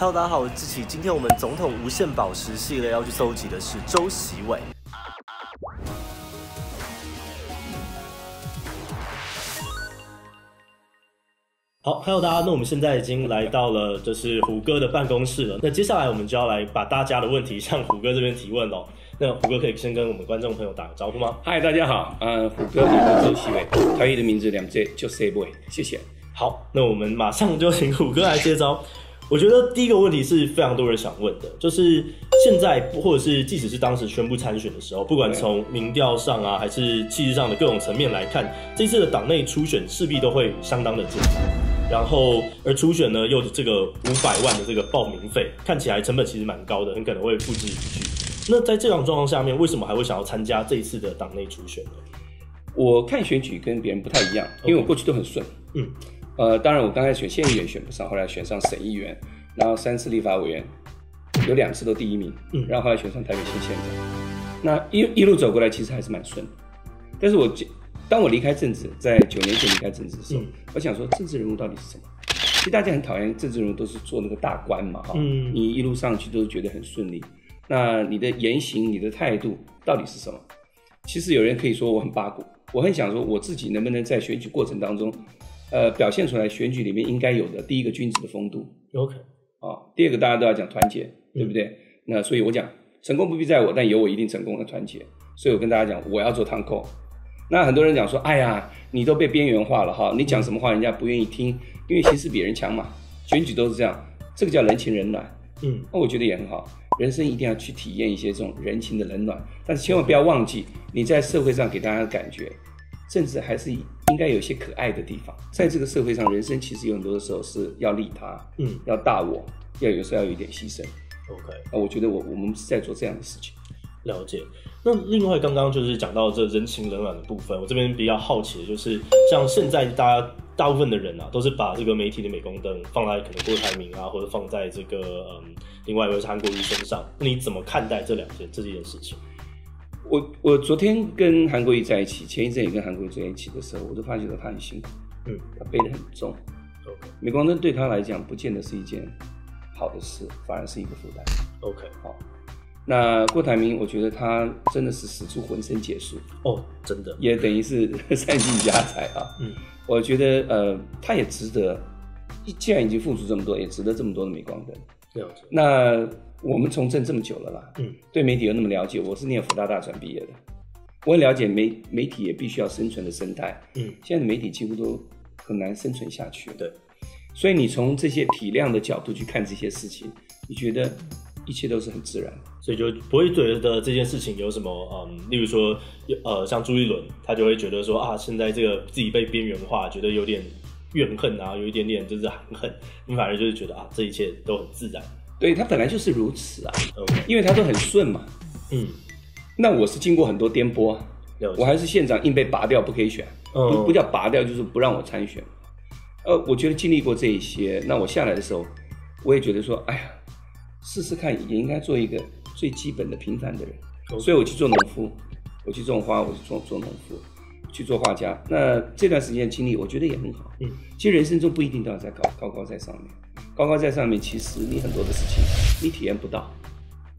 Hello，大家好，我是志奇。今天我们总统无限宝石系列要去搜集的是周习伟。好，Hello，大家，那我们现在已经来到了就是胡哥的办公室了。那接下来我们就要来把大家的问题向胡哥这边提问喽。那胡哥可以先跟我们观众朋友打个招呼吗？嗨，大家好，呃，虎哥，我是周习伟，台语的名字两字就 Say Boy，谢谢。好，那我们马上就请虎哥来接招。我觉得第一个问题是非常多人想问的，就是现在或者是即使是当时宣布参选的时候，不管从民调上啊，还是气势上的各种层面来看，这次的党内初选势必都会相当的艰难。然后而初选呢，又这个五百万的这个报名费，看起来成本其实蛮高的，很可能会付之一炬。那在这种状况下面，为什么还会想要参加这一次的党内初选呢？我看选举跟别人不太一样，因为我过去都很顺。嗯。呃，当然，我刚开始选县议员选不上，后来选上省议员，然后三次立法委员，有两次都第一名，嗯，然后后来选上台北县县长，那一一路走过来，其实还是蛮顺的。但是我当我离开政治，在九年前离开政治的时候，我想说，政治人物到底是什么？其实大家很讨厌政治人物，都是做那个大官嘛，哈，嗯，你一路上去都觉得很顺利，那你的言行、你的态度到底是什么？其实有人可以说我很八股，我很想说，我自己能不能在选举过程当中。呃，表现出来选举里面应该有的第一个君子的风度，OK，啊，第二个大家都要讲团结，对不对？那所以我讲成功不必在我，但有我一定成功的团结。所以我跟大家讲，我要做堂口。那很多人讲说，哎呀，你都被边缘化了哈，你讲什么话人家不愿意听，因为形势比人强嘛。选举都是这样，这个叫人情冷暖。嗯，那我觉得也很好，人生一定要去体验一些这种人情的冷暖，但是千万不要忘记你在社会上给大家的感觉。政治还是应该有一些可爱的地方，在这个社会上，人生其实有很多的时候是要利他，嗯，要大我，要有时候要有一点牺牲。OK，那我觉得我我们是在做这样的事情。了解。那另外刚刚就是讲到这人情冷暖的部分，我这边比较好奇的就是，像现在大家大部分的人啊，都是把这个媒体的美工灯放在可能郭台铭啊，或者放在这个嗯，另外一位韩国瑜身上，那你怎么看待这两件这件事情？我我昨天跟韩国瑜在一起，前一阵也跟韩国瑜在一起的时候，我都发觉到他很辛苦，嗯，他背得很重。OK，镁光灯对他来讲，不见得是一件好的事，反而是一个负担。OK，好。那郭台铭，我觉得他真的是使出浑身解数哦，真的，也等于是 散尽家财啊。嗯，我觉得呃，他也值得，既然已经付出这么多，也值得这么多的镁光灯。那。我们从政这么久了啦，嗯，对媒体又那么了解。我是念福大大传毕业的，我也了解媒媒体也必须要生存的生态。嗯，现在的媒体几乎都很难生存下去。对，所以你从这些体量的角度去看这些事情，你觉得一切都是很自然，所以就不会觉得这件事情有什么嗯，例如说呃，像朱一伦，他就会觉得说啊，现在这个自己被边缘化，觉得有点怨恨啊，有一点点就是含恨。你反而就是觉得啊，这一切都很自然。对他本来就是如此啊，因为他都很顺嘛。嗯，那我是经过很多颠簸，我还是县长硬被拔掉不可以选，不不叫拔掉就是不让我参选。呃，我觉得经历过这一些，那我下来的时候，我也觉得说，哎呀，试试看也应该做一个最基本的平凡的人。所以我去做农夫，我去种花，我去做做农夫，去做画家。那这段时间经历，我觉得也很好。嗯，其实人生中不一定都要在高高高在上面。高高在上面，其实你很多的事情你体验不到，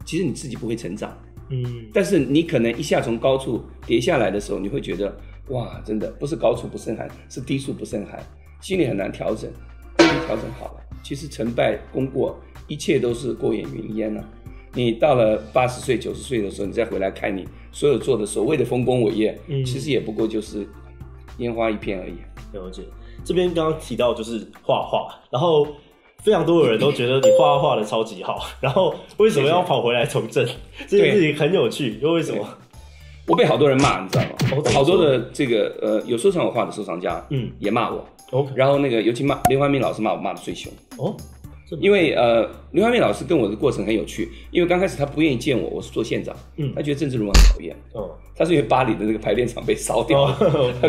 其实你自己不会成长，嗯，但是你可能一下从高处跌下来的时候，你会觉得哇，真的不是高处不胜寒，是低处不胜寒，心里很难调整，你调整好了，其实成败功过，一切都是过眼云烟了。你到了八十岁、九十岁的时候，你再回来看你所有做的所谓的丰功伟业，嗯，其实也不过就是烟花一片而已。了解，这边刚刚提到就是画画，然后。非常多的人都觉得你画画的超级好，然后为什么要跑回来从政？这件事情很有趣，又为什么？我被好多人骂，你知道吗？好多的这个呃有收藏我画的收藏家，嗯，也骂我。OK，然后那个尤其骂刘怀民老师骂我骂的最凶。哦，因为呃刘怀民老师跟我的过程很有趣，因为刚开始他不愿意见我，我是做县长，嗯，他觉得政治人物很讨厌。哦，他是因为巴黎的那个排练场被烧掉了。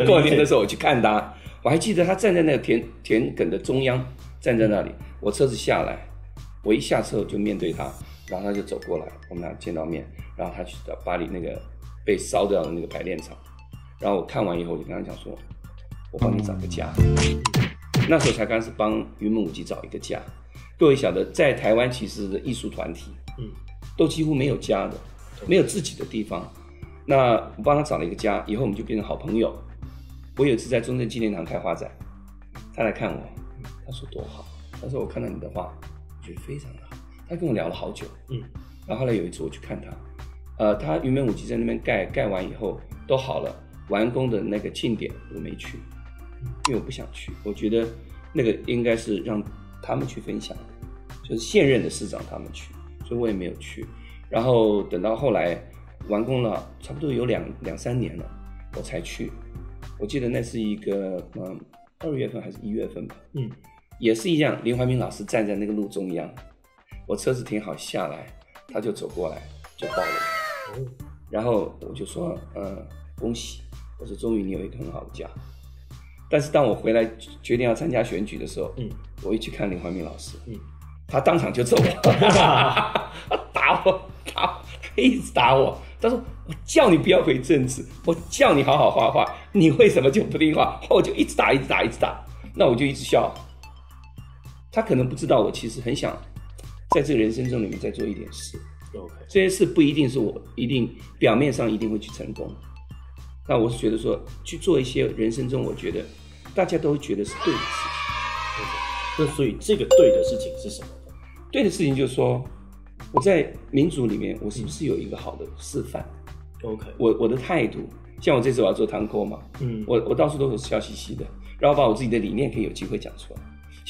过年的时候我去看他，我还记得他站在那个田田埂的中央，站在那里。我车子下来，我一下车我就面对他，然后他就走过来，我们俩见到面，然后他去到巴黎那个被烧掉的那个排练场，然后我看完以后我就跟他讲说，我帮你找个家，那时候才开始帮云门舞集找一个家，各位晓得，在台湾其实的艺术团体，嗯，都几乎没有家的，没有自己的地方。那我帮他找了一个家，以后我们就变成好朋友。我有一次在中正纪念堂开画展，他来看我，他说多好，他说我看到你的画，觉得非常的好。他跟我聊了好久，嗯，然后后来有一次我去看他，呃，他云门舞集在那边盖盖完以后都好了，完工的那个庆典我没去，因为我不想去，我觉得那个应该是让他们去分享，就是现任的市长他们去，所以我也没有去。然后等到后来。完工了，差不多有两两三年了，我才去。我记得那是一个嗯二月份还是一月份吧，嗯，也是一样。林怀民老师站在那个路中央，我车子停好下来，他就走过来就抱了我，然后我就说嗯恭喜，我说终于你有一个很好的家。但是当我回来决定要参加选举的时候，嗯，我一去看林怀民老师，嗯，他当场就走了，打我打，他一直打我。他说：“我叫你不要回政治，我叫你好好画画，你为什么就不听话？”我就一直打，一直打，一直打。那我就一直笑。他可能不知道，我其实很想在这个人生中里面再做一点事。OK，这些事不一定是我一定表面上一定会去成功。那我是觉得说，去做一些人生中我觉得大家都觉得是对的事情。那所以这个对的事情是什么？对的事情就是说。我在民主里面，我是不是有一个好的示范？OK，我我的态度，像我这次我要做堂口嘛，嗯，我我到处都是笑嘻嘻的，然后把我自己的理念可以有机会讲出来，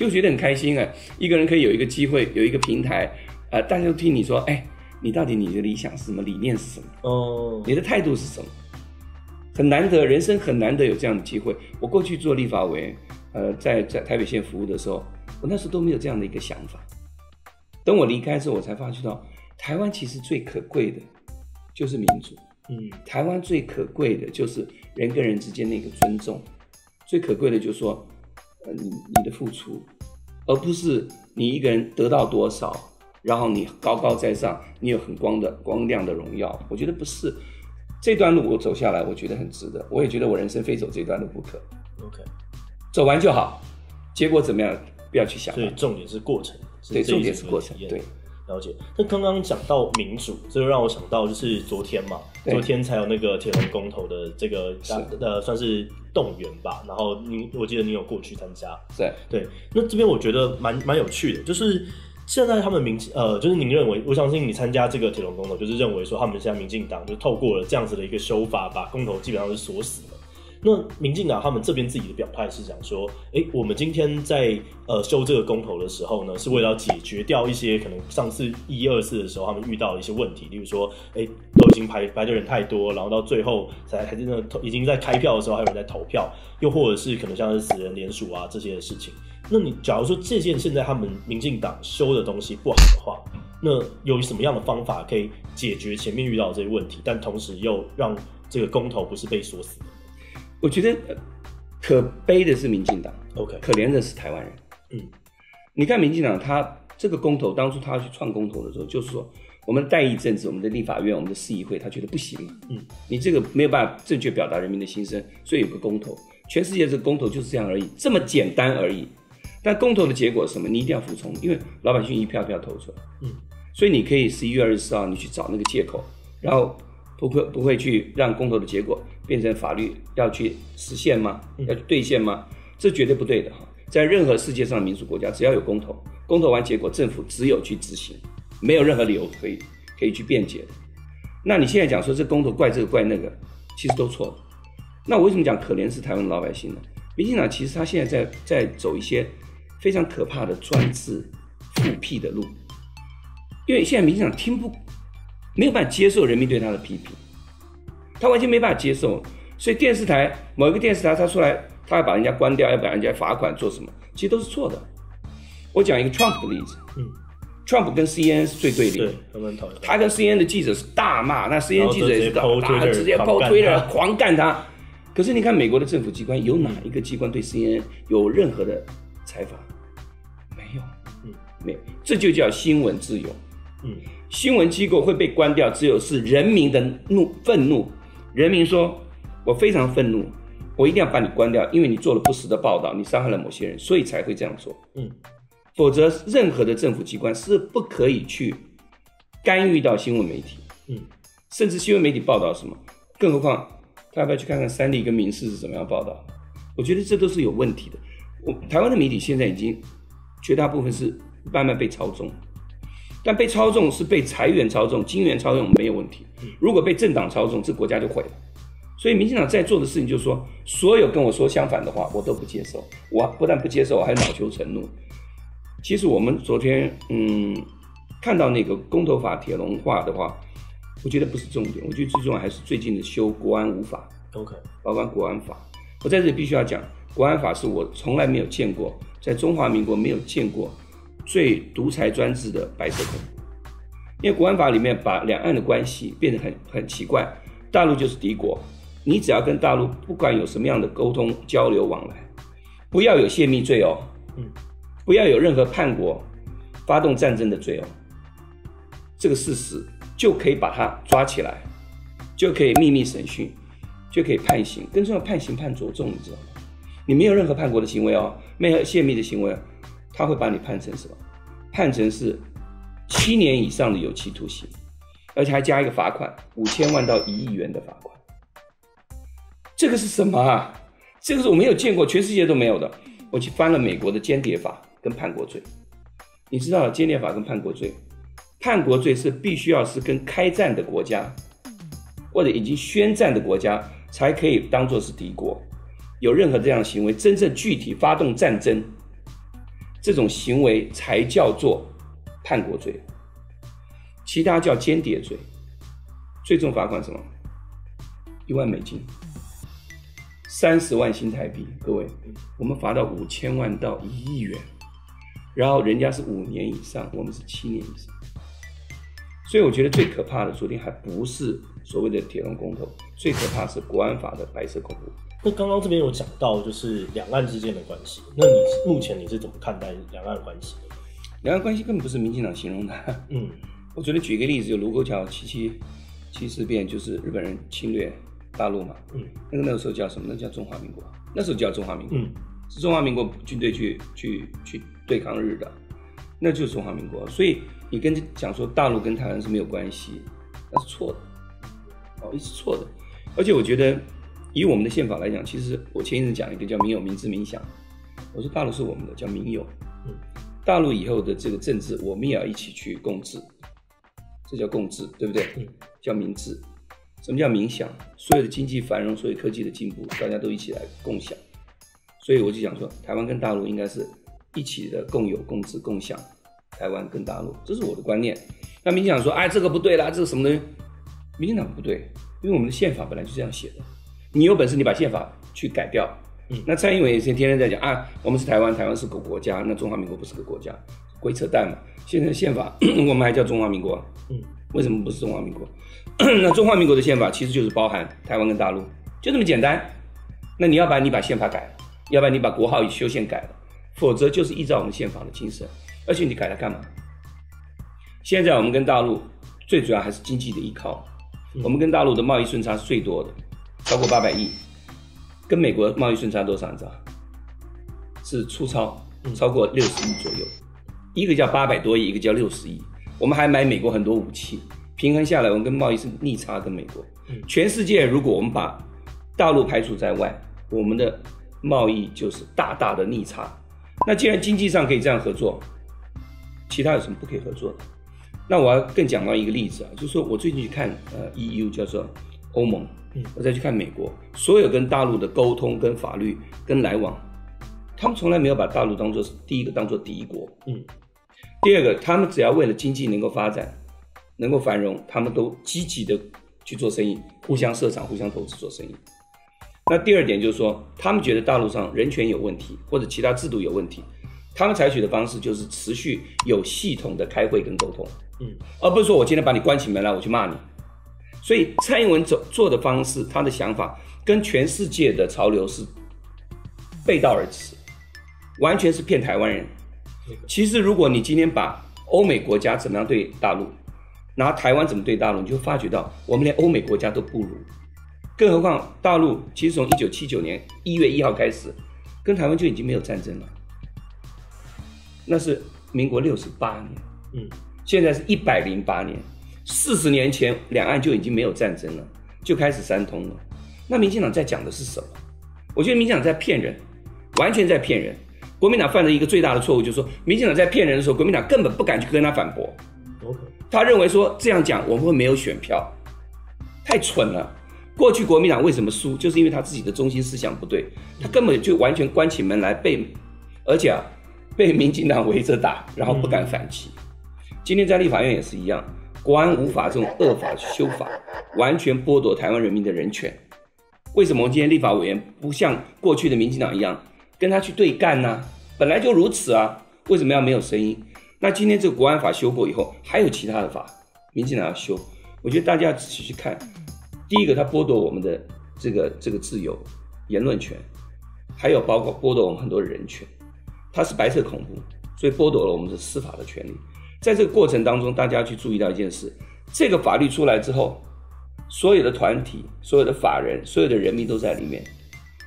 其实我觉得很开心啊。一个人可以有一个机会，有一个平台，呃，大家都听你说，哎，你到底你的理想是什么？理念是什么？哦，你的态度是什么？很难得，人生很难得有这样的机会。我过去做立法委员，呃，在在台北县服务的时候，我那时候都没有这样的一个想法。等我离开之后，我才发觉到，台湾其实最可贵的，就是民主。嗯，台湾最可贵的就是人跟人之间那个尊重，最可贵的就是说，呃，你你的付出，而不是你一个人得到多少，然后你高高在上，你有很光的光亮的荣耀。我觉得不是，这段路我走下来，我觉得很值得。我也觉得我人生非走这段路不可。OK，走完就好，结果怎么样不要去想。所以重点是过程。对，重点是过程。对，了解。那刚刚讲到民主，这就让我想到，就是昨天嘛，昨天才有那个铁笼公投的这个呃，算是动员吧。然后你，我记得你有过去参加。对对。那这边我觉得蛮蛮有趣的，就是现在他们民呃，就是您认为，我相信你参加这个铁笼公投，就是认为说他们现在民进党就透过了这样子的一个修法，把公投基本上是锁死了。那民进党他们这边自己的表态是讲说，哎，我们今天在呃修这个公投的时候呢，是为了解决掉一些可能上次一二次的时候他们遇到的一些问题，例如说，哎，都已经排排的人太多，然后到最后才还真的投，已经在开票的时候还有人在投票，又或者是可能像是死人联署啊这些的事情。那你假如说这件现在他们民进党修的东西不好的话，那有什么样的方法可以解决前面遇到这些问题，但同时又让这个公投不是被锁死？我觉得可悲的是民进党，OK，可怜的是台湾人。嗯，你看民进党，他这个公投当初他要去创公投的时候，就是说我们待一阵子，我们的立法院、我们的市议会，他觉得不行嘛。嗯，你这个没有办法正确表达人民的心声，所以有个公投。全世界这个公投就是这样而已，这么简单而已。但公投的结果是什么？你一定要服从，因为老百姓一票票投出来。嗯，所以你可以十一月二十四号你去找那个借口，然后不会不会去让公投的结果。变成法律要去实现吗？要去兑现吗？这绝对不对的哈！在任何世界上的民主国家，只要有公投，公投完结果，政府只有去执行，没有任何理由可以可以去辩解的。那你现在讲说这公投怪这个怪那个，其实都错了。那我为什么讲可怜是台湾老百姓呢？民进党其实他现在在在走一些非常可怕的专制复辟的路，因为现在民进党听不没有办法接受人民对他的批评。他完全没办法接受，所以电视台某一个电视台他出来，他要把人家关掉，要把人家罚款做什么，其实都是错的。我讲一个 Trump 的例子，嗯，Trump 跟 CNN 是最对立，对，他跟 CNN 的记者是大骂，那 CNN 记者也是大骂，直接抛推了，狂干他。可是你看美国的政府机关，有哪一个机关对 CNN 有任何的采访？没有，嗯，没，这就叫新闻自由，嗯，新闻机构会被关掉，只有是人民的怒愤怒。人民说：“我非常愤怒，我一定要把你关掉，因为你做了不实的报道，你伤害了某些人，所以才会这样做。”嗯，否则任何的政府机关是不可以去干预到新闻媒体，嗯，甚至新闻媒体报道什么，更何况他要不要去看看三立跟民视是怎么样报道？我觉得这都是有问题的。我台湾的媒体现在已经绝大部分是慢慢被操纵，但被操纵是被财源操纵、金源操纵没有问题。如果被政党操纵，这国家就毁了。所以民进党在做的事情就是说，所有跟我说相反的话，我都不接受。我不但不接受，我还恼羞成怒。其实我们昨天嗯看到那个公投法铁笼化的话，我觉得不是重点。我觉得最重要还是最近的修国安五法，OK，包括国安法。我在这里必须要讲。国安法是我从来没有见过，在中华民国没有见过最独裁专制的白色恐怖。因为国安法里面把两岸的关系变得很很奇怪，大陆就是敌国，你只要跟大陆不管有什么样的沟通交流往来，不要有泄密罪哦，嗯，不要有任何叛国、发动战争的罪哦，这个事实就可以把他抓起来，就可以秘密审讯，就可以判刑，更重要判刑判着重，你知道吗？你没有任何叛国的行为哦，没有泄密的行为，他会把你判成什么？判成是七年以上的有期徒刑，而且还加一个罚款五千万到一亿元的罚款。这个是什么啊？这个是我没有见过，全世界都没有的。我去翻了美国的间谍法跟叛国罪，你知道间谍法跟叛国罪，叛国罪是必须要是跟开战的国家或者已经宣战的国家才可以当做是敌国。有任何这样的行为，真正具体发动战争，这种行为才叫做叛国罪，其他叫间谍罪。最重罚款什么？一万美金，三十万新台币。各位，我们罚到五千万到一亿元，然后人家是五年以上，我们是七年以上。所以我觉得最可怕的，昨天还不是所谓的铁笼公投，最可怕是国安法的白色恐怖。那刚刚这边有讲到，就是两岸之间的关系。那你目前你是怎么看待两岸关系？两岸关系根本不是民进党形容的。嗯，我昨天举一个例子，就卢沟桥七七七事变，就是日本人侵略大陆嘛。嗯，那个那个时候叫什么？那叫中华民国。那时候叫中华民国，是中华民国军队去去去对抗日的，那就是中华民国。所以你跟讲说大陆跟台湾是没有关系，那是错的。哦，一是错的。而且我觉得。以我们的宪法来讲，其实我前一阵讲一个叫“民有、民治、民享”，我说大陆是我们的，叫民有。嗯，大陆以后的这个政治，我们也要一起去共治，这叫共治，对不对？嗯，叫民治。什么叫民享？所有的经济繁荣，所有科技的进步，大家都一起来共享。所以我就想说，台湾跟大陆应该是一起的共有、共治、共享。台湾跟大陆，这是我的观念。那民进党说，哎，这个不对啦，这是什么东西？民进党不对，因为我们的宪法本来就这样写的。你有本事，你把宪法去改掉。嗯，那蔡英文也是天天在讲啊，我们是台湾，台湾是个国家，那中华民国不是个国家，鬼扯淡嘛！现在宪法 我们还叫中华民国，嗯，为什么不是中华民国？那中华民国的宪法其实就是包含台湾跟大陆，就这么简单。那你要不然你把宪法改了，要不然你把国号与修宪改了，否则就是依照我们宪法的精神。而且你改它干嘛？现在我们跟大陆最主要还是经济的依靠，我们跟大陆的贸易顺差是最多的。超过八百亿，跟美国贸易顺差多少？你知道？是粗糙超过六十亿左右，一个叫八百多亿，一个叫六十亿。我们还买美国很多武器，平衡下来，我们跟贸易是逆差，跟美国。全世界如果我们把大陆排除在外，我们的贸易就是大大的逆差。那既然经济上可以这样合作，其他有什么不可以合作的？那我要更讲到一个例子啊，就是说我最近去看呃 EU 叫做欧盟。我再去看美国，所有跟大陆的沟通、跟法律、跟来往，他们从来没有把大陆当做是第一个当做敌国。嗯，第二个，他们只要为了经济能够发展、能够繁荣，他们都积极的去做生意，互相设厂、互相投资做生意。那第二点就是说，他们觉得大陆上人权有问题，或者其他制度有问题，他们采取的方式就是持续有系统的开会跟沟通。嗯，而不是说我今天把你关起门来，我去骂你。所以蔡英文走做的方式，他的想法跟全世界的潮流是背道而驰，完全是骗台湾人。其实，如果你今天把欧美国家怎么样对大陆，拿台湾怎么对大陆，你就发觉到我们连欧美国家都不如。更何况大陆其实从一九七九年一月一号开始，跟台湾就已经没有战争了。那是民国六十八年，嗯，现在是一百零八年，四十年前两岸就已经没有战争了，就开始三通了。那民进党在讲的是什么？我觉得民进党在骗人，完全在骗人。国民党犯了一个最大的错误，就是说民进党在骗人的时候，国民党根本不敢去跟他反驳。他认为说这样讲我们会没有选票，太蠢了。过去国民党为什么输，就是因为他自己的中心思想不对，他根本就完全关起门来被，而且啊被民进党围着打，然后不敢反击。今天在立法院也是一样，国安无法这种恶法修法，完全剥夺台湾人民的人权。为什么今天立法委员不像过去的民进党一样跟他去对干呢？本来就如此啊，为什么要没有声音？那今天这个国安法修过以后，还有其他的法，民进党要修，我觉得大家要仔细去看。第一个，他剥夺我们的这个这个自由言论权，还有包括剥夺我们很多人权，它是白色恐怖，所以剥夺了我们的司法的权利。在这个过程当中，大家去注意到一件事：这个法律出来之后。所有的团体、所有的法人、所有的人民都在里面，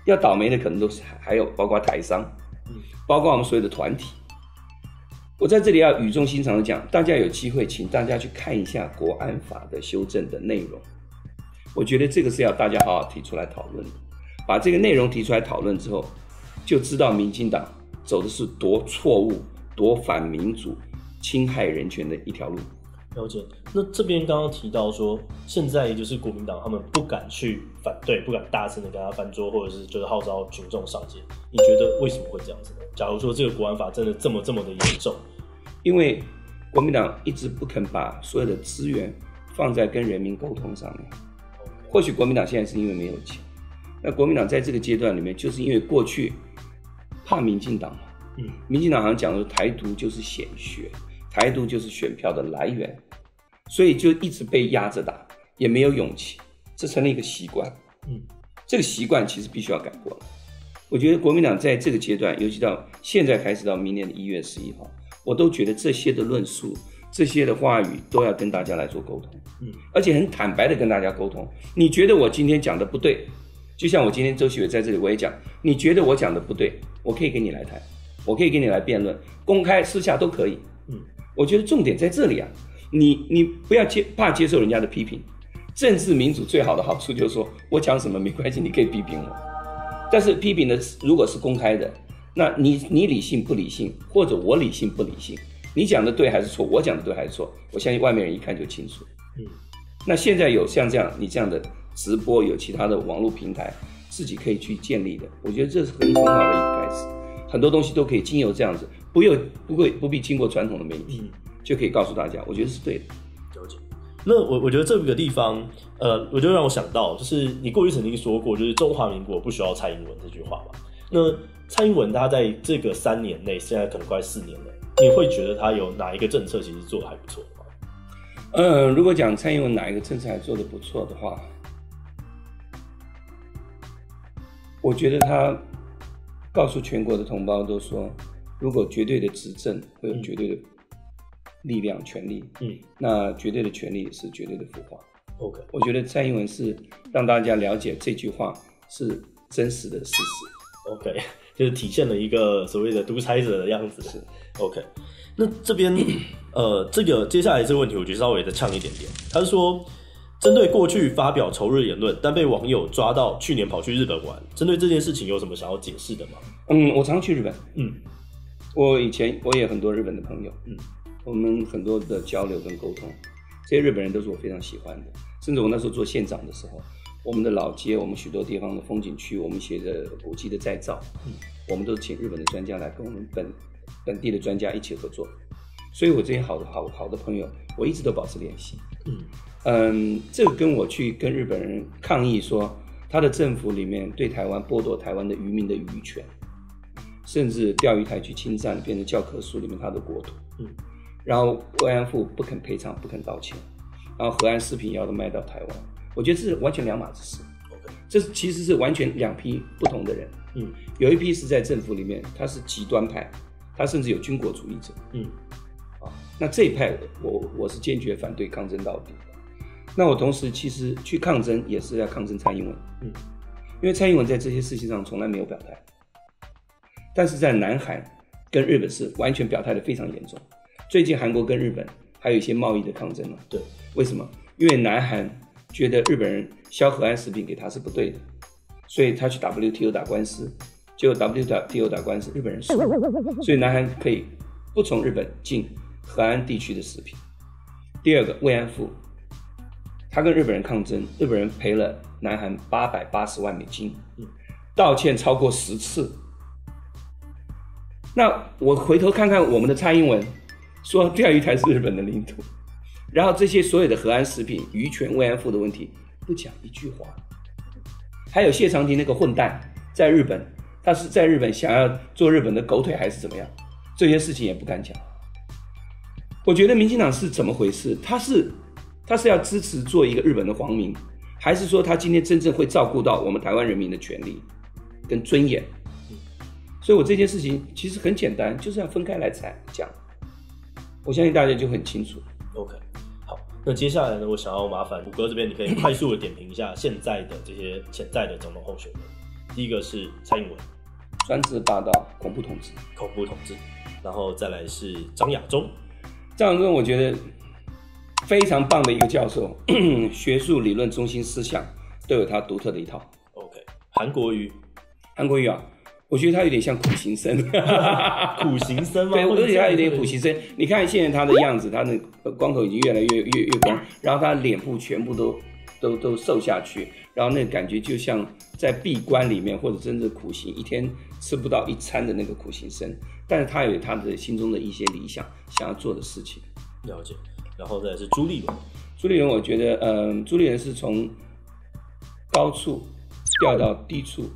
要倒霉的可能都是还有包括台商，包括我们所有的团体。我在这里要语重心长的讲，大家有机会，请大家去看一下国安法的修正的内容。我觉得这个是要大家好好提出来讨论的。把这个内容提出来讨论之后，就知道民进党走的是多错误、多反民主、侵害人权的一条路。了解，那这边刚刚提到说，现在也就是国民党他们不敢去反对，不敢大声的跟他翻桌，或者是就是号召群众上街。你觉得为什么会这样子呢？假如说这个国安法真的这么这么的严重，因为国民党一直不肯把所有的资源放在跟人民沟通上面。或许国民党现在是因为没有钱，那国民党在这个阶段里面，就是因为过去怕民进党嘛，嗯，民进党好像讲说台独就是显学。台独就是选票的来源，所以就一直被压着打，也没有勇气，这成了一个习惯。嗯，这个习惯其实必须要改过。我觉得国民党在这个阶段，尤其到现在开始到明年的一月十一号，我都觉得这些的论述、这些的话语都要跟大家来做沟通。嗯，而且很坦白的跟大家沟通。你觉得我今天讲的不对，就像我今天周启伟在这里我也讲，你觉得我讲的不对，我可以跟你来谈，我可以跟你来辩论，公开私下都可以。嗯。我觉得重点在这里啊，你你不要接怕接受人家的批评，政治民主最好的好处就是说我讲什么没关系，你可以批评我，但是批评的如果是公开的，那你你理性不理性，或者我理性不理性，你讲的对还是错，我讲的对还是错，我相信外面人一看就清楚。嗯，那现在有像这样你这样的直播，有其他的网络平台，自己可以去建立的，我觉得这是很很好的一个开始，很多东西都可以经由这样子。不用不会不必经过传统的媒体，就可以告诉大家，我觉得是对的。了解。那我我觉得这个地方，呃，我就让我想到，就是你过去曾经说过，就是中华民国不需要蔡英文这句话嘛。那蔡英文他在这个三年内，现在可能快四年了，你会觉得他有哪一个政策其实做的还不错吗？嗯，如果讲蔡英文哪一个政策还做的不错的话，我觉得他告诉全国的同胞都说。如果绝对的执政会有绝对的力量、权力，嗯，那绝对的权力是绝对的腐化。OK，我觉得蔡英文是让大家了解这句话是真实的事实。OK，就是体现了一个所谓的独裁者的样子。是 OK，那这边呃，这个接下来这个问题，我觉得稍微的呛一点点。他是说，针对过去发表仇日言论，但被网友抓到去年跑去日本玩，针对这件事情有什么想要解释的吗？嗯，我常去日本。嗯。我以前我也很多日本的朋友，嗯，我们很多的交流跟沟通，这些日本人都是我非常喜欢的。甚至我那时候做县长的时候，我们的老街，我们许多地方的风景区，我们写的古迹的再造，嗯，我们都请日本的专家来跟我们本本地的专家一起合作。所以我这些好的好好的朋友，我一直都保持联系。嗯嗯，这个跟我去跟日本人抗议说，他的政府里面对台湾剥夺台湾的渔民的渔权。甚至钓鱼台去侵占，变成教科书里面他的国土。嗯，然后慰安妇不肯赔偿，不肯道歉，然后河岸食品要都卖到台湾，我觉得这是完全两码子事。这其实是完全两批不同的人。嗯，有一批是在政府里面，他是极端派，他甚至有军国主义者。嗯，啊，那这一派我我是坚决反对抗争到底的。那我同时其实去抗争也是要抗争蔡英文。嗯，因为蔡英文在这些事情上从来没有表态。但是在南韩跟日本是完全表态的非常严重。最近韩国跟日本还有一些贸易的抗争嘛？对，为什么？因为南韩觉得日本人销核安食品给他是不对的，所以他去 WTO 打官司，结果 WTO 打官司日本人输，所以南韩可以不从日本进河安地区的食品。第二个慰安妇，他跟日本人抗争，日本人赔了南韩八百八十万美金，道歉超过十次。那我回头看看我们的蔡英文。说钓鱼台是日本的领土，然后这些所有的河安食品、渔权、慰安妇的问题不讲一句话，还有谢长廷那个混蛋在日本，他是在日本想要做日本的狗腿还是怎么样？这些事情也不敢讲。我觉得民进党是怎么回事？他是他是要支持做一个日本的皇民，还是说他今天真正会照顾到我们台湾人民的权利跟尊严？所以我这件事情其实很简单，就是要分开来谈讲。我相信大家就很清楚。OK，好，那接下来呢，我想要麻烦五哥这边，你可以快速的点评一下现在的这些潜在的总统候选人。第一个是蔡英文，专制霸道、恐怖统治，恐怖统治。然后再来是张亚中，张亚中我觉得非常棒的一个教授，学术理论中心思想都有他独特的一套。OK，韩国瑜，韩国瑜啊。我觉得他有点像苦行僧，苦行僧吗？对，我觉得他有点苦行僧。你看现在他的样子，他的光头已经越来越越越光，然后他脸部全部都都都瘦下去，然后那个感觉就像在闭关里面或者真的苦行，一天吃不到一餐的那个苦行僧。但是他有他的心中的一些理想，想要做的事情。了解。然后再是朱立伦，朱立伦，我觉得，嗯，朱立伦是从高处掉到低处。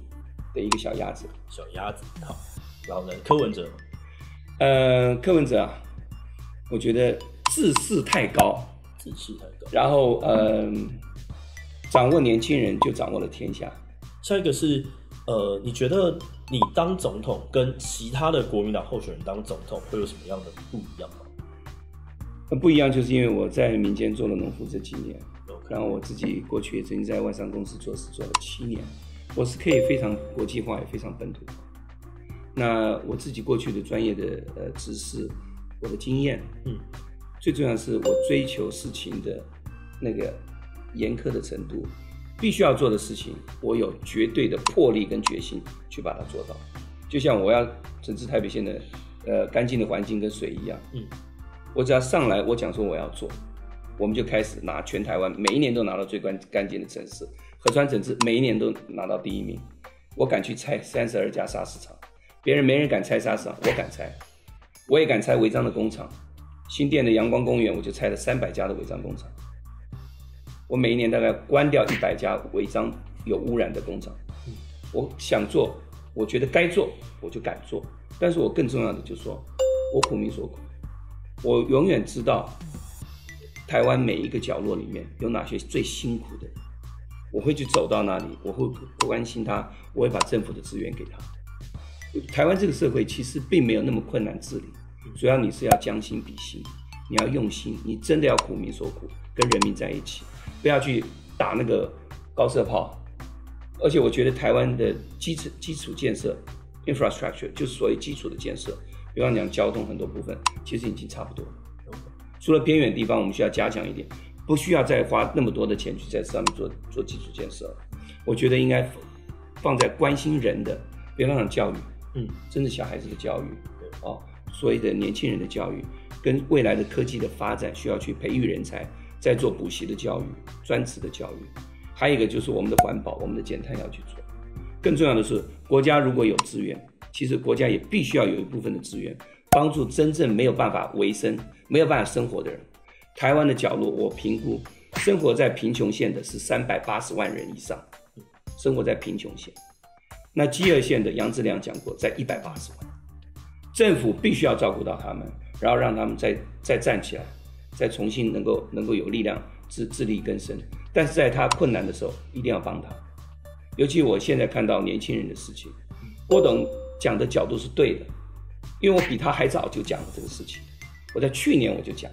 的一个小鸭子，小鸭子好，然后呢，柯文哲，呃，柯文哲啊，我觉得自视太高，自视太高，然后嗯，掌握年轻人就掌握了天下。下一个是呃，你觉得你当总统跟其他的国民党候选人当总统会有什么样的不一样吗？那不一样，就是因为我在民间做了农夫这几年，然后我自己过去也曾经在外商公司做事做了七年。我是可以非常国际化，也非常本土化。那我自己过去的专业的呃知识，我的经验，嗯，最重要是我追求事情的那个严苛的程度，必须要做的事情，我有绝对的魄力跟决心去把它做到。就像我要整治台北县的呃干净的环境跟水一样，嗯，我只要上来我讲说我要做，我们就开始拿全台湾每一年都拿到最干干净的城市。河川整治每一年都拿到第一名，我敢去拆三十二家砂石厂，别人没人敢拆砂石厂，我敢拆，我也敢拆违章的工厂。新店的阳光公园，我就拆了三百家的违章工厂。我每一年大概关掉一百家违章有污染的工厂。我想做，我觉得该做，我就敢做。但是我更重要的就是说，我苦民所苦，我永远知道台湾每一个角落里面有哪些最辛苦的。我会去走到那里，我会关心他，我会把政府的资源给他。台湾这个社会其实并没有那么困难治理，主要你是要将心比心，你要用心，你真的要苦民所苦，跟人民在一起，不要去打那个高射炮。而且我觉得台湾的基础基础建设 （infrastructure） 就是所谓基础的建设，比方讲交通很多部分，其实已经差不多了。除了偏远地方，我们需要加强一点。不需要再花那么多的钱去在上面做做基础建设，我觉得应该放在关心人的，比方讲教育，嗯，真的小孩子的教育，哦，所谓的年轻人的教育，跟未来的科技的发展需要去培育人才，在做补习的教育、专职的教育，还有一个就是我们的环保、我们的减碳要去做。更重要的是，国家如果有资源，其实国家也必须要有一部分的资源，帮助真正没有办法维生、没有办法生活的人。台湾的角落，我评估生活在贫穷线的是三百八十万人以上，生活在贫穷线。那饥饿线的杨志良讲过，在一百八十万。政府必须要照顾到他们，然后让他们再再站起来，再重新能够能够有力量自自力更生。但是在他困难的时候，一定要帮他。尤其我现在看到年轻人的事情，郭董讲的角度是对的，因为我比他还早就讲了这个事情。我在去年我就讲。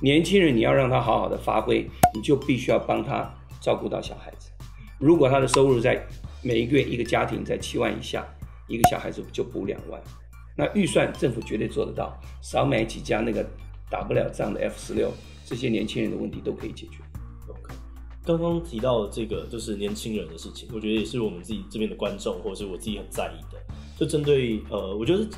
年轻人，你要让他好好的发挥，你就必须要帮他照顾到小孩子。如果他的收入在每一个月一个家庭在七万以下，一个小孩子就补两万，那预算政府绝对做得到，少买几家那个打不了仗的 F 十六，这些年轻人的问题都可以解决。OK，刚刚提到这个就是年轻人的事情，我觉得也是我们自己这边的观众或者是我自己很在意的。就针对呃，我觉得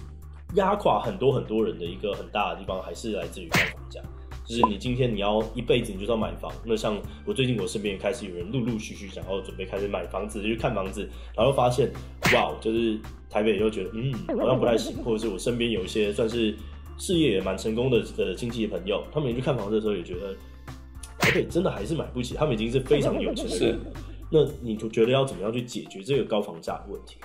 压垮很多很多人的一个很大的地方，还是来自于看房价。就是你今天你要一辈子你就要买房，那像我最近我身边也开始有人陆陆续续想要准备开始买房子去看房子，然后发现哇，就是台北就觉得嗯好像不太行，或者是我身边有一些算是事业也蛮成功的的亲戚朋友，他们去看房子的时候也觉得台北真的还是买不起，他们已经是非常有钱的人，那你就觉得要怎么样去解决这个高房价的问题？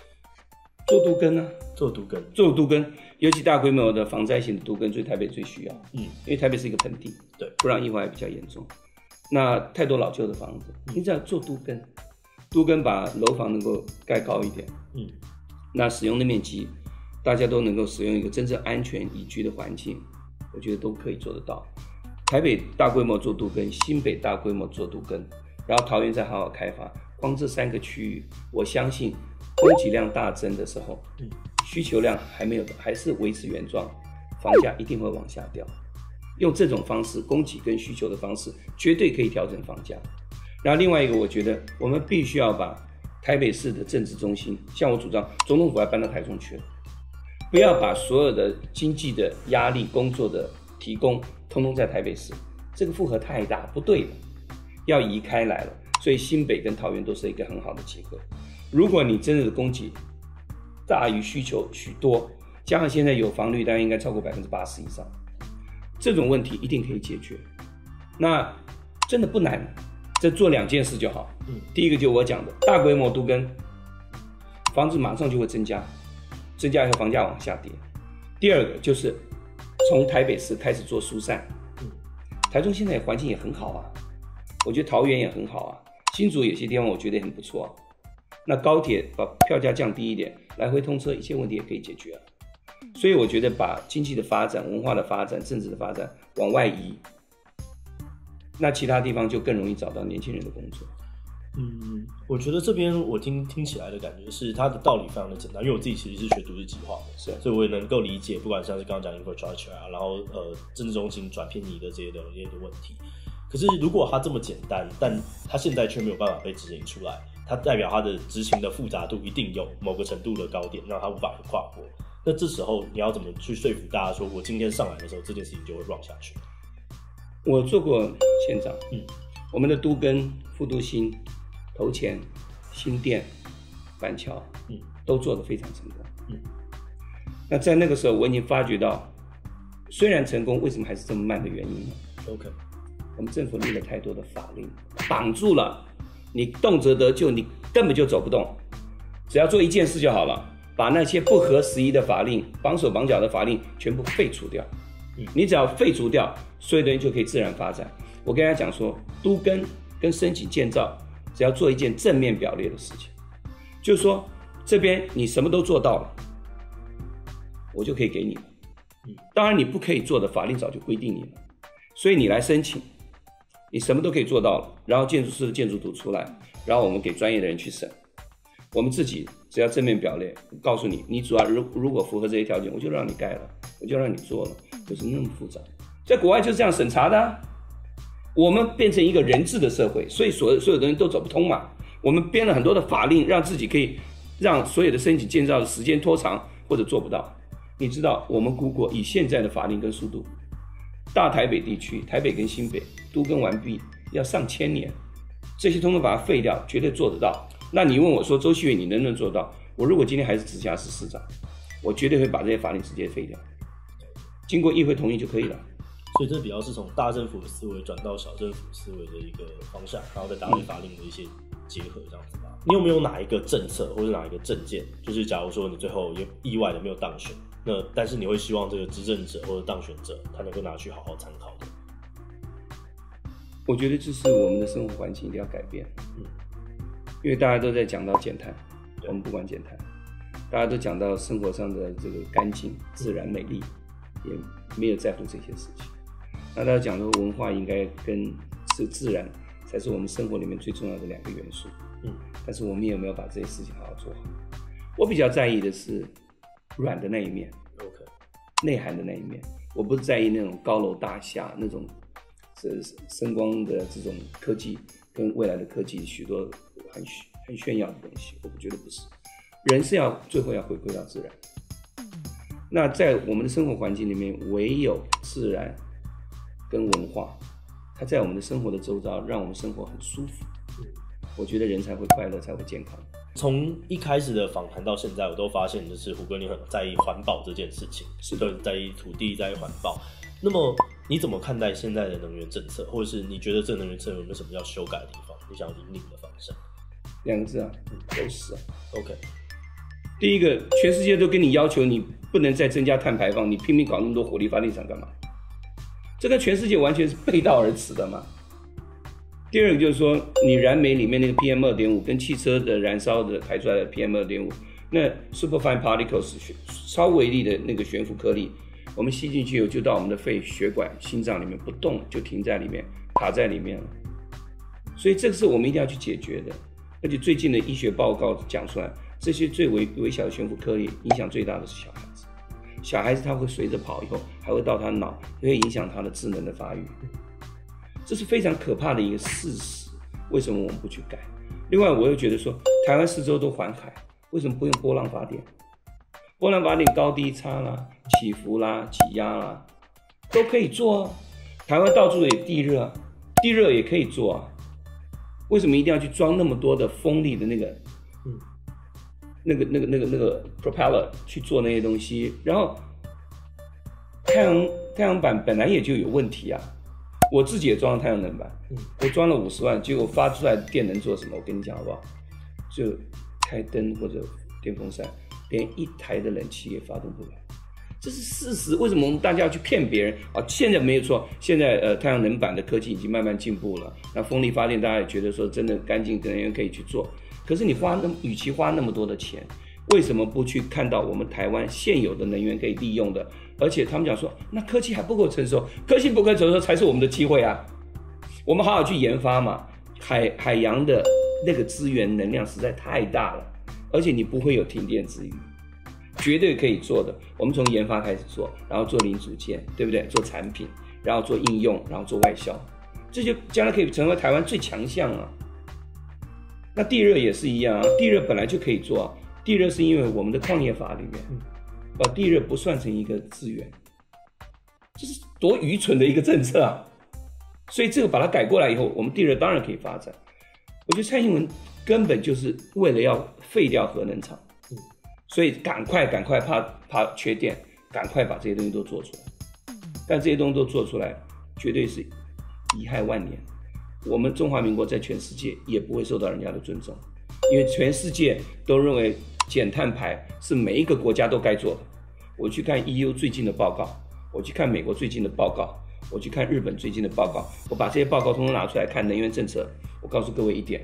做都根呢？做都根，做都根，尤其大规模的防灾型的都根，所以台北最需要。嗯，因为台北是一个盆地，对，不然意外比较严重。那太多老旧的房子，你只要做都根，都根把楼房能够盖高一点。嗯，那使用的面积，大家都能够使用一个真正安全宜居的环境，我觉得都可以做得到。台北大规模做都根，新北大规模做都根，然后桃园再好好开发，光这三个区域，我相信。供给量大增的时候，嗯，需求量还没有，还是维持原状，房价一定会往下掉。用这种方式，供给跟需求的方式，绝对可以调整房价。然后另外一个，我觉得我们必须要把台北市的政治中心，像我主张，总统府要搬到台中去，不要把所有的经济的压力、工作的提供，通通在台北市，这个负荷太大，不对的，要移开来了。所以新北跟桃园都是一个很好的结合。如果你真正的供给大于需求许多，加上现在有房率大概应该超过百分之八十以上，这种问题一定可以解决。那真的不难，这做两件事就好。嗯，第一个就我讲的大规模都跟房子马上就会增加，增加以后房价往下跌。第二个就是从台北市开始做疏散。嗯，台中现在环境也很好啊，我觉得桃园也很好啊，新竹有些地方我觉得很不错。那高铁把票价降低一点，来回通车，一切问题也可以解决啊。所以我觉得把经济的发展、文化的发展、政治的发展往外移，那其他地方就更容易找到年轻人的工作。嗯，我觉得这边我听听起来的感觉是，它的道理非常的简单，因为我自己其实是学都市计划的，是，所以我也能够理解，不管像是刚刚讲 infrastructure 啊，然后呃政治中心转偏移的这些的这些的问题。可是如果它这么简单，但它现在却没有办法被执行出来。它代表它的执行的复杂度一定有某个程度的高点，让它无法跨过。那这时候你要怎么去说服大家说，我今天上来的时候，这件事情就会 run 下去？我做过县长，嗯，我们的都跟副都新、头前、新店、板桥，嗯，都做得非常成功，嗯。那在那个时候，我已经发觉到，虽然成功，为什么还是这么慢的原因呢？OK，我们政府立了太多的法令，绑住了。你动辄得救，你根本就走不动。只要做一件事就好了，把那些不合时宜的法令、绑手绑脚的法令全部废除掉。你只要废除掉，所有东西就可以自然发展。我跟大家讲说，都跟跟申请建造，只要做一件正面表列的事情，就是说这边你什么都做到了，我就可以给你了。当然你不可以做的，法令早就规定你了，所以你来申请。你什么都可以做到了，然后建筑师的建筑图出来，然后我们给专业的人去审。我们自己只要正面表列，告诉你，你主要如如果符合这些条件，我就让你盖了，我就让你做了，就是那么复杂。在国外就是这样审查的。我们变成一个人治的社会，所以所所有的人都走不通嘛。我们编了很多的法令，让自己可以让所有的申请建造的时间拖长或者做不到。你知道，我们估过以现在的法令跟速度。大台北地区，台北跟新北都跟完毕要上千年，这些通通把它废掉，绝对做得到。那你问我说，周锡伟你能不能做到？我如果今天还是直辖市市长，我绝对会把这些法令直接废掉，经过议会同意就可以了。所以这比较是从大政府的思维转到小政府思维的一个方向，然后再搭配法令的一些结合，这样子吧。你有没有哪一个政策或者哪一个政见，就是假如说你最后有意外的没有当选？那但是你会希望这个执政者或者当选者他能够拿去好好参考的。我觉得这是我们的生活环境一定要改变，嗯，因为大家都在讲到减碳，我们不管减碳，大家都讲到生活上的这个干净、自然、美丽，也没有在乎这些事情。那大家讲说文化应该跟是自然才是我们生活里面最重要的两个元素，嗯，但是我们有没有把这些事情好好做好？我比较在意的是。软的那一面，内涵的那一面。我不是在意那种高楼大厦那种，是声光的这种科技跟未来的科技许多很很炫耀的东西，我觉得不是。人是要最后要回归到自然。那在我们的生活环境里面，唯有自然跟文化，它在我们的生活的周遭，让我们生活很舒服。我觉得人才会快乐，才会健康。从一开始的访谈到现在，我都发现就是胡哥你很在意环保这件事情，是的，在意土地，在意环保。那么你怎么看待现在的能源政策，或者是你觉得这能源政策有没有什么要修改的地方？你想引领的方向？两个字啊，都是啊。OK，第一个，全世界都跟你要求你不能再增加碳排放，你拼命搞那么多火力发电厂干嘛？这跟全世界完全是背道而驰的嘛。第二个就是说，你燃煤里面那个 PM 二点五跟汽车的燃烧的排出来的 PM 二点五，那 superfine particles 超微粒的那个悬浮颗粒，我们吸进去以后就到我们的肺、血管、心脏里面不动，就停在里面，卡在里面了。所以这个是我们一定要去解决的。而且最近的医学报告讲出来，这些最微微小的悬浮颗粒影响最大的是小孩。小孩子他会随着跑以后，还会到他脑，也会影响他的智能的发育。这是非常可怕的一个事实，为什么我们不去改？另外，我又觉得说，台湾四周都环海，为什么不用波浪发电？波浪发电高低差啦、起伏啦、挤压啦，都可以做啊。台湾到处有地热，地热也可以做啊。为什么一定要去装那么多的风力的那个，那个、那个、那个、那个 propeller 去做那些东西？然后，太阳太阳板本来也就有问题啊。我自己也装了太阳能板，我装了五十万，结果发出来的电能做什么？我跟你讲好不好？就开灯或者电风扇，连一台的冷气也发动不了，这是事实。为什么我们大家要去骗别人啊？现在没有错，现在呃太阳能板的科技已经慢慢进步了，那风力发电大家也觉得说真的干净能源可以去做。可是你花那与其花那么多的钱，为什么不去看到我们台湾现有的能源可以利用的？而且他们讲说，那科技还不够成熟，科技不够成熟才是我们的机会啊！我们好好去研发嘛。海海洋的那个资源能量实在太大了，而且你不会有停电之余，绝对可以做的。我们从研发开始做，然后做零组件，对不对？做产品，然后做应用，然后做外销，这就将来可以成为台湾最强项啊！那地热也是一样啊，地热本来就可以做啊，地热是因为我们的矿业法里面。把地热不算成一个资源，这是多愚蠢的一个政策啊！所以这个把它改过来以后，我们地热当然可以发展。我觉得蔡英文根本就是为了要废掉核能厂，嗯，所以赶快赶快怕怕缺电，赶快把这些东西都做出来。但这些东西都做出来，绝对是遗害万年。我们中华民国在全世界也不会受到人家的尊重，因为全世界都认为减碳排是每一个国家都该做的。我去看 EU 最近的报告，我去看美国最近的报告，我去看日本最近的报告，我把这些报告通通拿出来看能源政策。我告诉各位一点，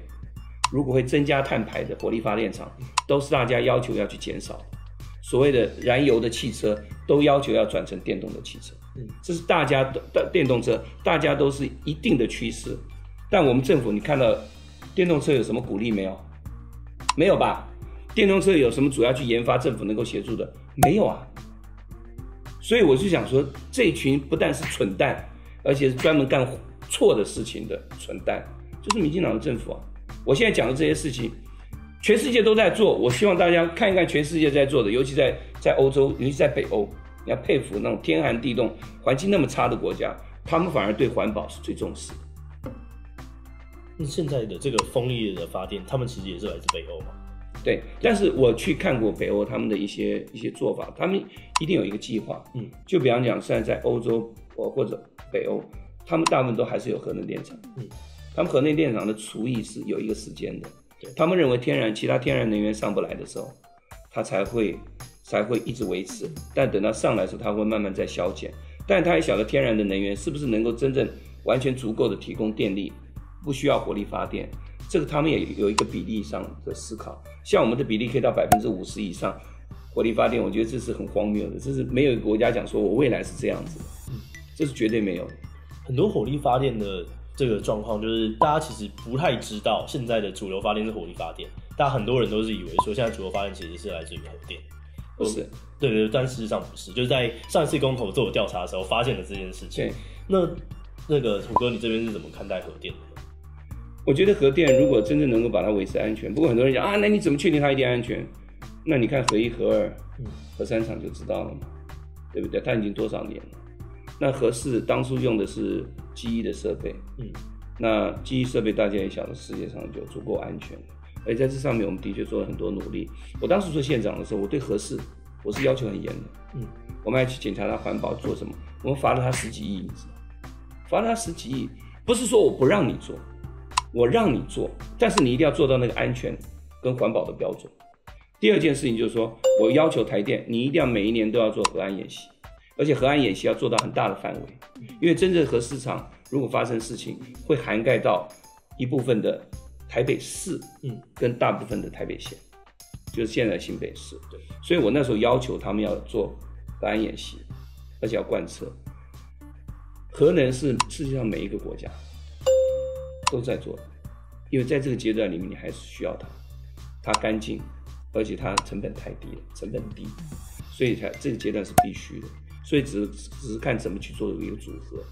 如果会增加碳排的火力发电厂，都是大家要求要去减少。所谓的燃油的汽车，都要求要转成电动的汽车。嗯，这是大家的电动车，大家都是一定的趋势。但我们政府，你看到电动车有什么鼓励没有？没有吧？电动车有什么主要去研发？政府能够协助的没有啊？所以我就想说，这群不但是蠢蛋，而且是专门干错的事情的蠢蛋，就是民进党的政府啊！我现在讲的这些事情，全世界都在做。我希望大家看一看全世界在做的，尤其在在欧洲，尤其在北欧，你要佩服那种天寒地冻、环境那么差的国家，他们反而对环保是最重视的。那现在的这个风力的发电，他们其实也是来自北欧嘛？对，但是我去看过北欧他们的一些一些做法，他们一定有一个计划，嗯，就比方讲，现在在欧洲或或者北欧，他们大部分都还是有核能电厂，嗯，他们核能电厂的除役是有一个时间的，他们认为天然其他天然能源上不来的时候，它才会才会一直维持，但等到上来的时候，它会慢慢在消减，但他也晓得天然的能源是不是能够真正完全足够的提供电力，不需要火力发电。这个他们也有一个比例上的思考，像我们的比例可以到百分之五十以上，火力发电，我觉得这是很荒谬的，这是没有一个国家讲说我未来是这样子的，嗯，这是绝对没有。很多火力发电的这个状况，就是大家其实不太知道，现在的主流发电是火力发电，大家很多人都是以为说现在主流发电其实是来自于核电，不是，对对，但事实上不是，就是在上一次公投做调查的时候发现了这件事情。那那个虎哥，你这边是怎么看待核电的？我觉得核电如果真正能够把它维持安全，不过很多人讲啊，那你怎么确定它一定安全？那你看核一、核二、核三厂就知道了嘛，对不对？它已经多少年了？那核四当初用的是机翼的设备，嗯，那机翼设备大家也晓得，世界上就足够安全。而在这上面，我们的确做了很多努力。我当时做县长的时候，我对核四我是要求很严的。嗯，我们还去检查它环保做什么，我们罚了他十几亿，你知道？罚了他十几亿，不是说我不让你做，我让你做，但是你一定要做到那个安全跟环保的标准。第二件事情就是说，我要求台电，你一定要每一年都要做核安演习，而且核安演习要做到很大的范围，因为真正核市场如果发生事情，会涵盖到一部分的。台北市，嗯，跟大部分的台北县，就是现在新北市，对，所以我那时候要求他们要做核安演习，而且要贯彻。核能是世界上每一个国家都在做，因为在这个阶段里面，你还是需要它，它干净，而且它成本太低了，成本低，所以才这个阶段是必须的。所以只是只是看怎么去做一个组合。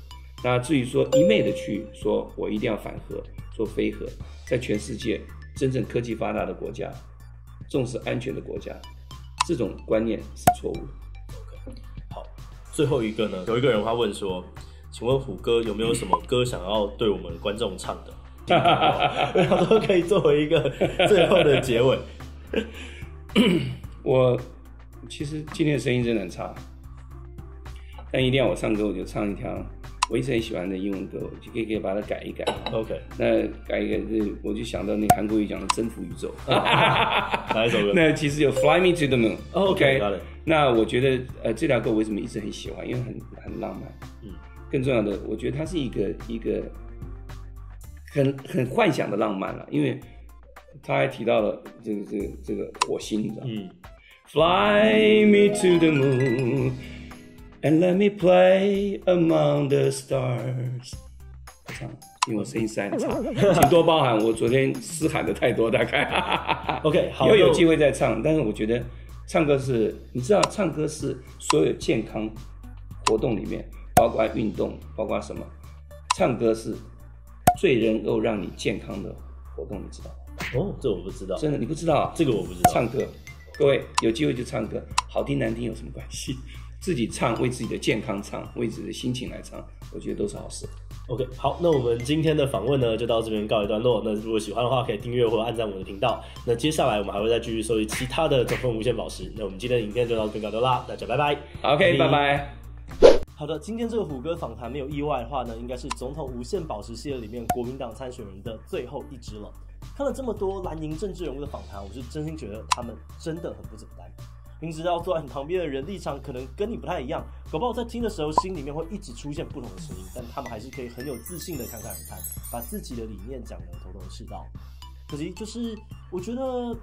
那至于说一昧的去说我一定要反核。做飞核，在全世界真正科技发达的国家，重视安全的国家，这种观念是错误的。OK，好，最后一个呢，有一个人他问说，请问虎哥有没有什么歌想要对我们观众唱的？他都可以作为一个最后的结尾。我其实今天的声音真的很差，但一定要我唱歌，我就唱一条。我一直很喜欢的英文歌，我就可以可以把它改一改。OK，那改一改，这我就想到那韩国语讲的征服宇宙。哪一首歌？那其实有 Fly Me to the Moon。OK，那我觉得呃这条歌我为什么一直很喜欢？因为很很浪漫。嗯。更重要的，我觉得它是一个一个很很幻想的浪漫了，因为他还提到了这个这个这个火星，你知道吗？嗯。Fly me to the moon。And let me play among the stars。不唱，因为我声音很差，请多包涵。我昨天嘶喊的太多，大概。OK，好。有有机会再唱，但是我觉得唱歌是，你知道，唱歌是所有健康活动里面，包括运动，包括什么，唱歌是最能够让你健康的活动，你知道吗？哦，这我不知道。真的，你不知道？啊这个我不知道。唱歌，各位有机会就唱歌，好听难听有什么关系？自己唱，为自己的健康唱，为自己的心情来唱，我觉得都是好事。OK，好，那我们今天的访问呢，就到这边告一段落。那如果喜欢的话，可以订阅或者按赞我的频道。那接下来我们还会再继续收集其他的总分无限宝石。那我们今天的影片就到这边告一段落，大家拜拜。OK，拜拜。好的，今天这个虎哥访谈没有意外的话呢，应该是总统无限宝石系列里面国民党参选人的最后一支了。看了这么多蓝营政治人物的访谈，我是真心觉得他们真的很不简单。明知道坐在你旁边的人立场可能跟你不太一样，搞不好在听的时候心里面会一直出现不同的声音，但他们还是可以很有自信的侃侃而谈，把自己的理念讲得头头是道。可惜就是我觉得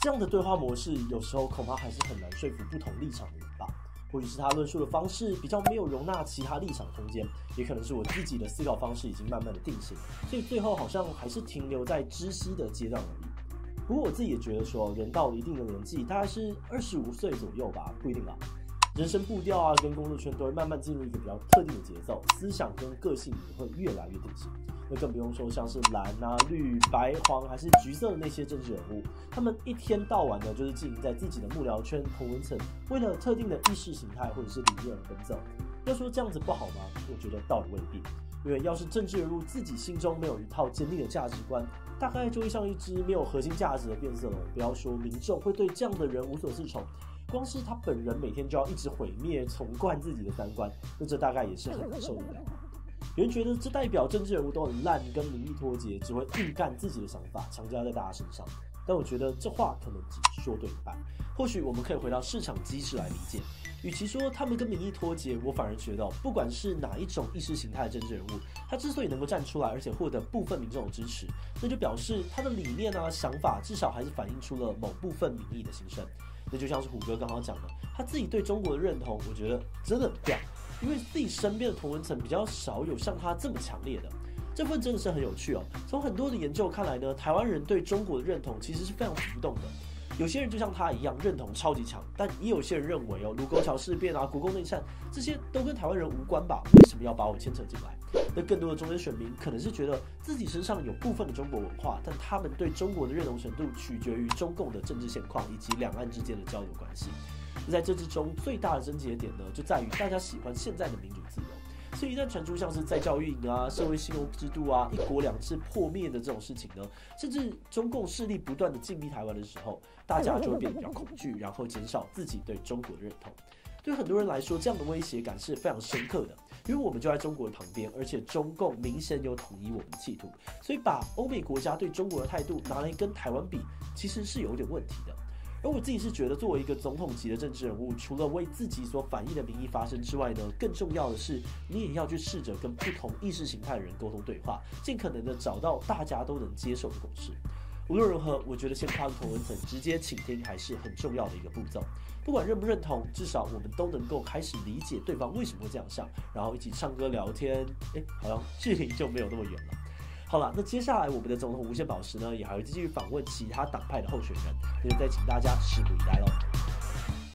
这样的对话模式有时候恐怕还是很难说服不同立场的人吧。或许是他论述的方式比较没有容纳其他立场空间，也可能是我自己的思考方式已经慢慢的定型，所以最后好像还是停留在知悉的阶段而已。不过我自己也觉得说，人到了一定的年纪，大概是二十五岁左右吧，不一定吧。人生步调啊，跟工作圈都会慢慢进入一个比较特定的节奏，思想跟个性也会越来越定型。那更不用说像是蓝啊、绿、白、黄还是橘色的那些政治人物，他们一天到晚的就是经营在自己的幕僚圈、同文层，为了特定的意识形态或者是理念而奔走。要说这样子不好吗？我觉得倒也未必。因为要是政治人物自己心中没有一套坚定的价值观，大概就会像一只没有核心价值的变色龙。不要说民众会对这样的人无所适从，光是他本人每天就要一直毁灭重灌自己的三观，那这大概也是很难受的。有人觉得这代表政治人物都很烂，跟民意脱节，只会硬干自己的想法，强加在大家身上。但我觉得这话可能只说对一半。或许我们可以回到市场机制来理解。与其说他们跟民意脱节，我反而觉得，不管是哪一种意识形态的政治人物，他之所以能够站出来，而且获得部分民众的支持，那就表示他的理念啊、想法，至少还是反映出了某部分民意的心声。那就像是虎哥刚刚讲的，他自己对中国的认同，我觉得真的很屌，因为自己身边的同文层比较少有像他这么强烈的。这份真的是很有趣哦。从很多的研究看来呢，台湾人对中国的认同其实是非常浮动的。有些人就像他一样认同超级强，但也有些人认为哦，卢沟桥事变啊、国共内战这些都跟台湾人无关吧？为什么要把我牵扯进来？那更多的中间选民可能是觉得自己身上有部分的中国文化，但他们对中国的认同程度取决于中共的政治现况以及两岸之间的交流关系。在这之中，最大的症结点呢，就在于大家喜欢现在的民主自由，所以一旦传出像是在教育营啊、社会信用制度啊、一国两制破灭的这种事情呢，甚至中共势力不断的进逼台湾的时候，大家就会变得比较恐惧，然后减少自己对中国的认同。对很多人来说，这样的威胁感是非常深刻的，因为我们就在中国的旁边，而且中共明显有统一我们的企图，所以把欧美国家对中国的态度拿来跟台湾比，其实是有点问题的。而我自己是觉得，作为一个总统级的政治人物，除了为自己所反映的民意发声之外呢，更重要的是，你也要去试着跟不同意识形态的人沟通对话，尽可能的找到大家都能接受的共识。无论如何，我觉得先跨过同文层，直接倾听还是很重要的一个步骤。不管认不认同，至少我们都能够开始理解对方为什么会这样想，然后一起唱歌聊天，哎，好像距离就没有那么远了。好了，那接下来我们的总统无限宝石呢，也还会继续访问其他党派的候选人，那就再请大家拭目以待喽。